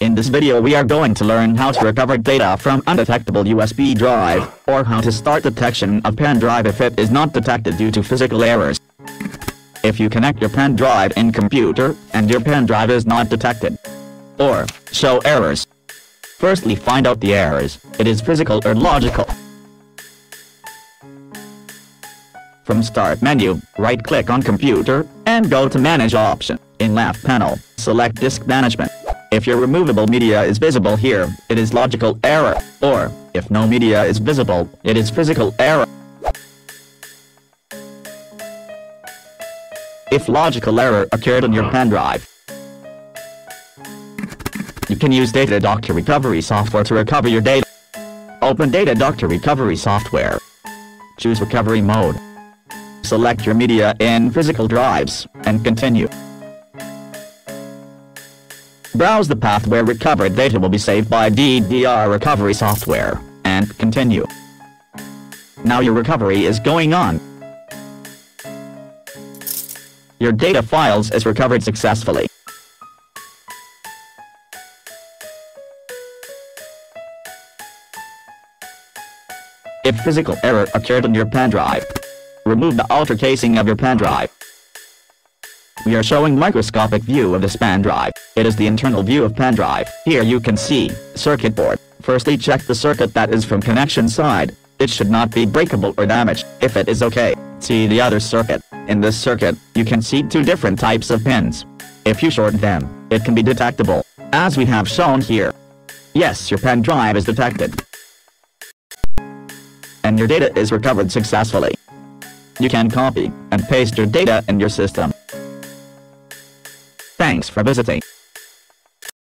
In this video we are going to learn how to recover data from undetectable USB drive, or how to start detection of pen drive if it is not detected due to physical errors. If you connect your pen drive in computer, and your pen drive is not detected, or show errors. Firstly find out the errors, it is physical or logical. From Start menu, right-click on Computer, and go to Manage option. In left panel, select Disk Management. If your removable media is visible here, it is logical error, or, if no media is visible, it is physical error. If logical error occurred on your uh-huh. pen drive, you can use Data Doctor recovery software to recover your data. Open Data Doctor recovery software. Choose recovery mode. Select your media in physical drives, and continue. Browse the path where recovered data will be saved by DDR recovery software, and continue. Now your recovery is going on. Your data files is recovered successfully. If physical error occurred on your pen drive, remove the outer casing of your pen drive. We are showing microscopic view of this pen drive. It is the internal view of pen drive. Here you can see circuit board. Firstly check the circuit that is from connection side. It should not be breakable or damaged. If it is okay, see the other circuit. In this circuit, you can see two different types of pins. If you short them, it can be detectable, as we have shown here. Yes, your pen drive is detected. And your data is recovered successfully. You can copy and paste your data in your system. Thanks for visiting.